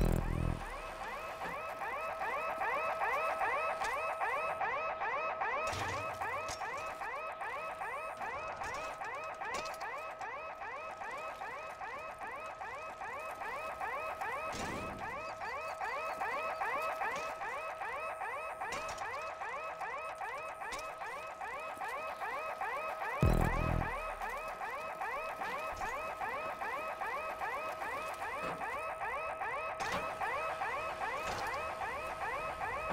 Mm-hmm.